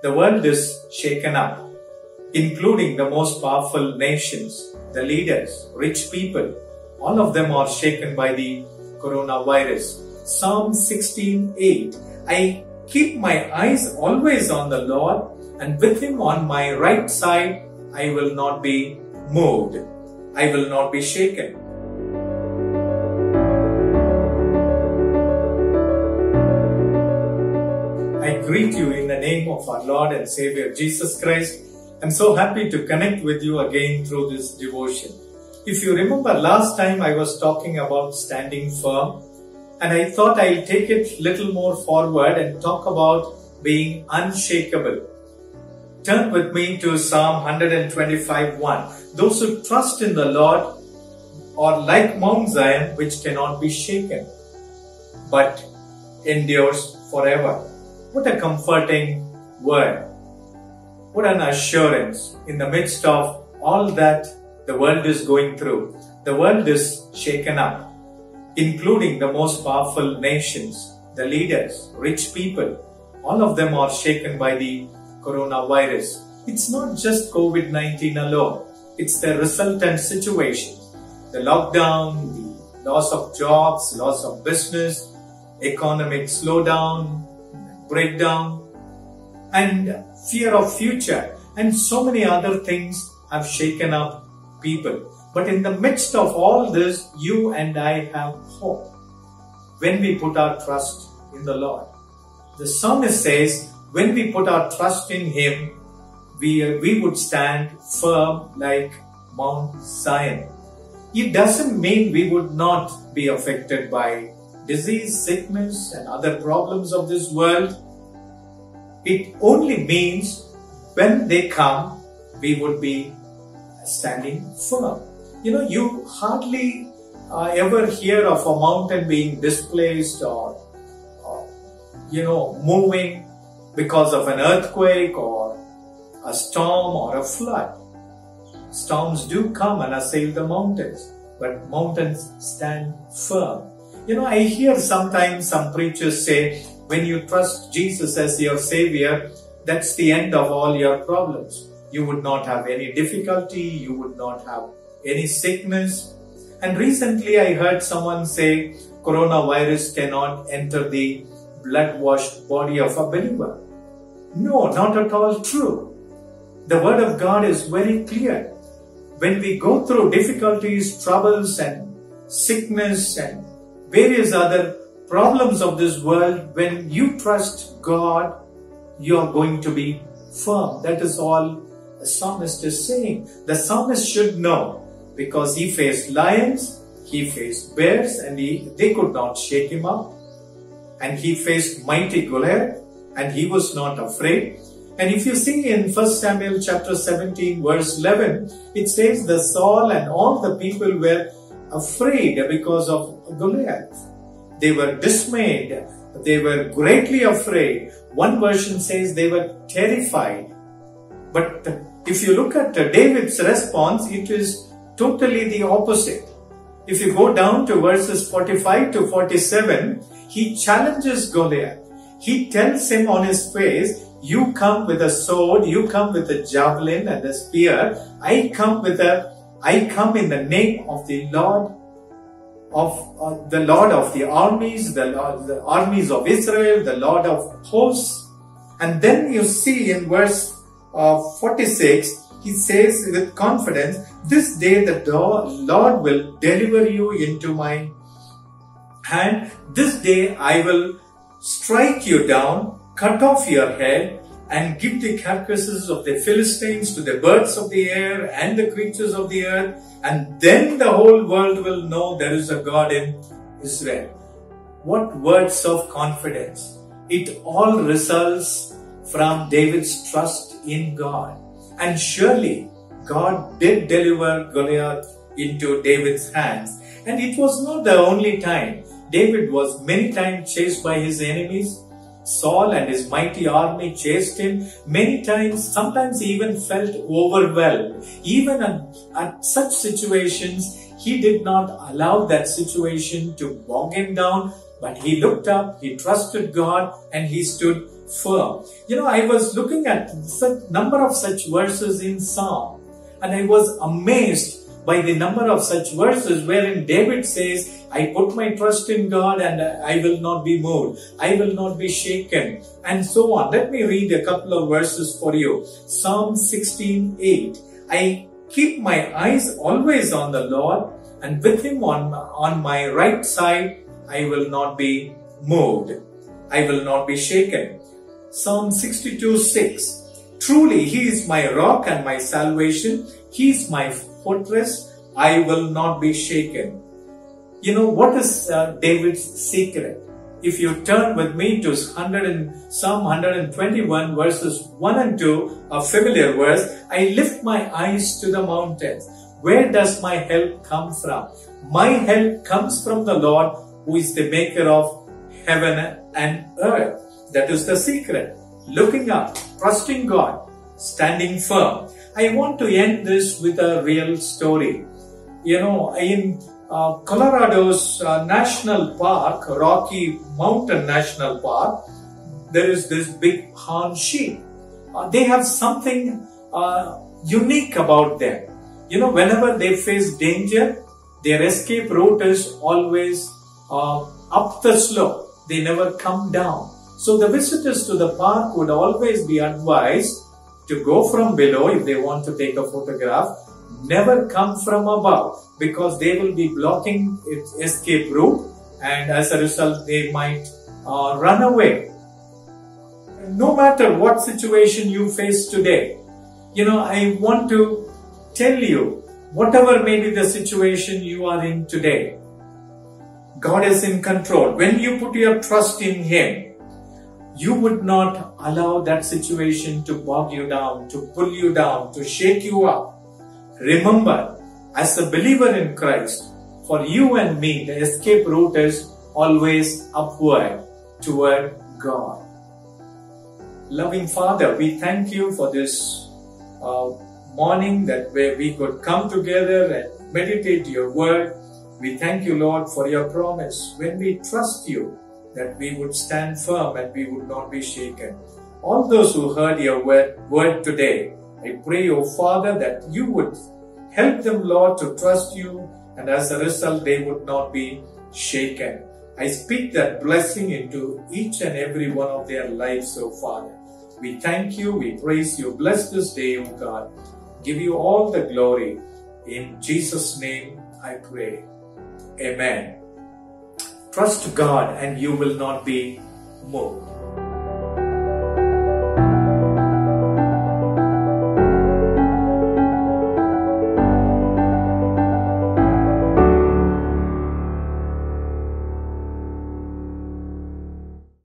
The world is shaken up, including the most powerful nations, the leaders, rich people. All of them are shaken by the coronavirus. Psalm 16:8 I keep my eyes always on the Lord, and with him on my right side I will not be moved. I will not be shaken. Greet you in the name of our Lord and Savior Jesus Christ. I'm so happy to connect with you again through this devotion. If you remember last time I was talking about standing firm and I thought I'll take it little more forward and talk about being unshakable. Turn with me to Psalm 125 1. Those who trust in the Lord are like Mount Zion which cannot be shaken but endures forever. What a comforting word. What an assurance in the midst of all that the world is going through. The world is shaken up, including the most powerful nations, the leaders, rich people. All of them are shaken by the coronavirus. It's not just COVID 19 alone, it's the resultant situation. The lockdown, the loss of jobs, loss of business, economic slowdown, breakdown, and fear of future, and so many other things have shaken up people. But in the midst of all this, you and I have hope when we put our trust in the Lord. The psalmist says, when we put our trust in Him, we, we would stand firm like Mount Zion. It doesn't mean we would not be affected by disease, sickness, and other problems of this world. It only means when they come, we would be standing firm. You know, you hardly uh, ever hear of a mountain being displaced or, or, you know, moving because of an earthquake or a storm or a flood. Storms do come and assail the mountains, but mountains stand firm. You know, I hear sometimes some preachers say, when you trust Jesus as your Savior, that's the end of all your problems. You would not have any difficulty, you would not have any sickness. And recently I heard someone say coronavirus cannot enter the blood washed body of a believer. No, not at all true. The Word of God is very clear. When we go through difficulties, troubles, and sickness, and various other problems of this world, when you trust God, you are going to be firm. That is all the psalmist is saying. The psalmist should know because he faced lions, he faced bears, and he, they could not shake him up. And he faced mighty Goliath, and he was not afraid. And if you see in 1 Samuel chapter 17 verse 11, it says the Saul and all the people were afraid because of Goliath. They were dismayed. They were greatly afraid. One version says they were terrified. But if you look at David's response, it is totally the opposite. If you go down to verses 45 to 47, he challenges Goliath. He tells him on his face, you come with a sword, you come with a javelin and a spear. I come with a, I come in the name of the Lord of uh, the Lord of the armies, the, Lord, the armies of Israel, the Lord of hosts. And then you see in verse uh, 46, he says with confidence, This day the Lord will deliver you into my hand. This day I will strike you down, cut off your head, and give the carcasses of the Philistines to the birds of the air and the creatures of the earth, and then the whole world will know there is a God in Israel. What words of confidence! It all results from David's trust in God. And surely God did deliver Goliath into David's hands. And it was not the only time. David was many times chased by his enemies. Saul and his mighty army chased him many times. Sometimes he even felt overwhelmed. Even at, at such situations, he did not allow that situation to bog him down, but he looked up, he trusted God, and he stood firm. You know, I was looking at such number of such verses in Psalm and I was amazed by the number of such verses wherein David says, I put my trust in God and I will not be moved. I will not be shaken and so on. Let me read a couple of verses for you. Psalm 16, 8. I keep my eyes always on the Lord and with him on, on my right side, I will not be moved. I will not be shaken. Psalm 62, 6. Truly, he is my rock and my salvation. He is my fortress. I will not be shaken. You know, what is uh, David's secret? If you turn with me to 100 and, Psalm 121 verses 1 and 2, a familiar verse, I lift my eyes to the mountains. Where does my help come from? My help comes from the Lord who is the maker of heaven and earth. That is the secret. Looking up, trusting God, standing firm. I want to end this with a real story. You know, in uh, Colorado's uh, national park, Rocky Mountain National Park, there is this big horn sheep. Uh, they have something uh, unique about them. You know, whenever they face danger, their escape route is always uh, up the slope. They never come down. So the visitors to the park would always be advised to go from below if they want to take a photograph. Never come from above because they will be blocking its escape route and as a result they might uh, run away. No matter what situation you face today, you know, I want to tell you, whatever may be the situation you are in today, God is in control. When you put your trust in Him, you would not allow that situation to bog you down, to pull you down, to shake you up. Remember, as a believer in Christ, for you and me, the escape route is always upward toward God. Loving Father, we thank you for this uh, morning that where we could come together and meditate your word. We thank you, Lord, for your promise. When we trust you, that we would stand firm and we would not be shaken. All those who heard your word, word today, I pray, O Father, that you would help them, Lord, to trust you, and as a result, they would not be shaken. I speak that blessing into each and every one of their lives, O Father. We thank you, we praise you. Bless this day, O God. Give you all the glory. In Jesus' name I pray. Amen. Trust God and you will not be moved.